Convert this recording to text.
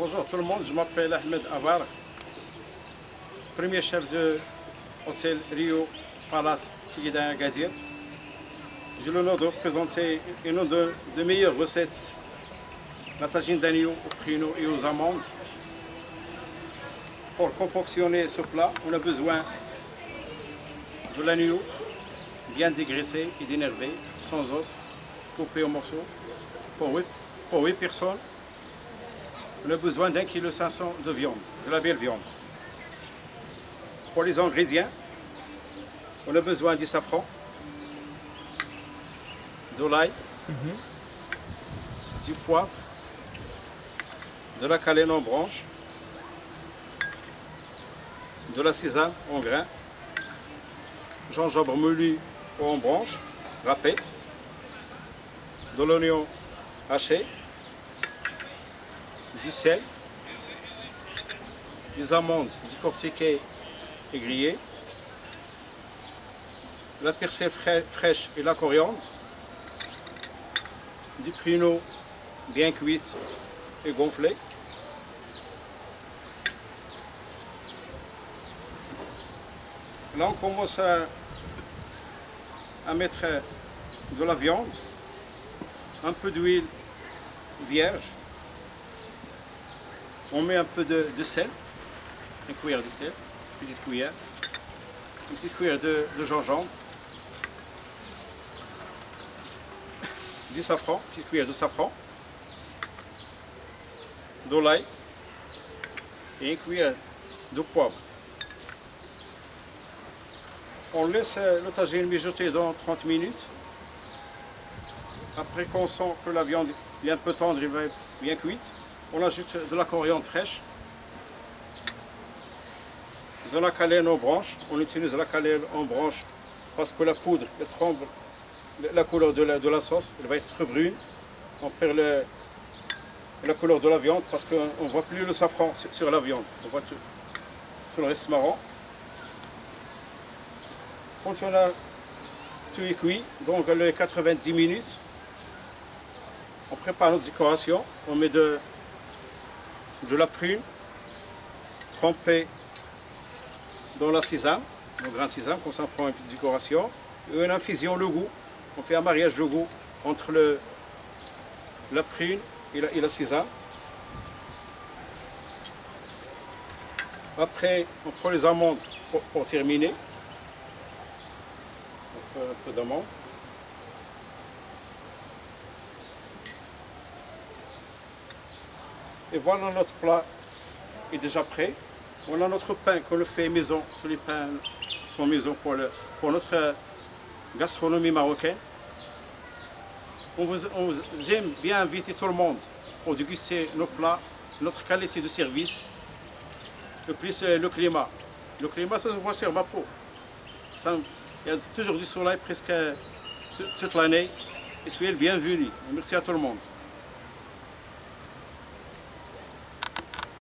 Bonjour tout le monde, je m'appelle Ahmed Avar, premier chef de hôtel Rio Palace Tigida Agadir. J'ai l'honneur de présenter une de, de meilleures recettes, la tagine d'agneau au pruneau et aux amandes. Pour confectionner ce plat, on a besoin de l'agneau bien dégraissé et dénervé, sans os, coupé en morceaux, pour 8, pour 8 personnes on a besoin d'un kilo 500 de viande, de la belle viande. Pour les ingrédients, on a besoin du safran, de l'ail, du poivre, de la cannelle en branche, de la sésame en grains, gingembre moulu ou en branche, râpé, de l'oignon haché, du sel, des amandes décortiquées et grillées, la percée fraîche et la coriandre, du pruneau bien cuit et gonflé, Là, on commence à, à mettre de la viande, un peu d'huile vierge, on met un peu de, sel, une cuillère de sel, une petite cuillère, une petite cuillère de, gingembre, du safran, une petite cuillère de safran, de l'ail et une cuillère de poivre. On laisse le tagine mijoter dans 30 minutes. Après qu'on sent que la viande est un peu tendre et bien cuite, on ajoute de la coriandre fraîche, de la cannelle en branche. On utilise la cannelle en branche parce que la poudre elle tremble la couleur de la, sauce, elle va être brune. On perd la couleur de la viande parce qu'on ne voit plus le safran sur, la viande. On voit tout, le reste marron. Quand on a tout est cuit, donc les 90 minutes, on prépare notre décoration. On met de, de la prune trempée dans la sésame, le grain de sésame, qu'on s'en prend une petite décoration, et une infusion le goût. On fait un mariage de goût entre la prune et la, et. Après, on prend les amandes pour, terminer. un peu d'amandes. Et voilà notre plat est déjà prêt. On a notre pain qu'on le fait maison. Tous les pains sont maison pour, pour notre gastronomie marocaine. On J'aime bien inviter tout le monde pour déguster nos plats, notre qualité de service, et plus le climat. Le climat, ça se voit sur ma peau. il y a toujours du soleil presque toute l'année. Et soyez le bienvenu. Merci à tout le monde.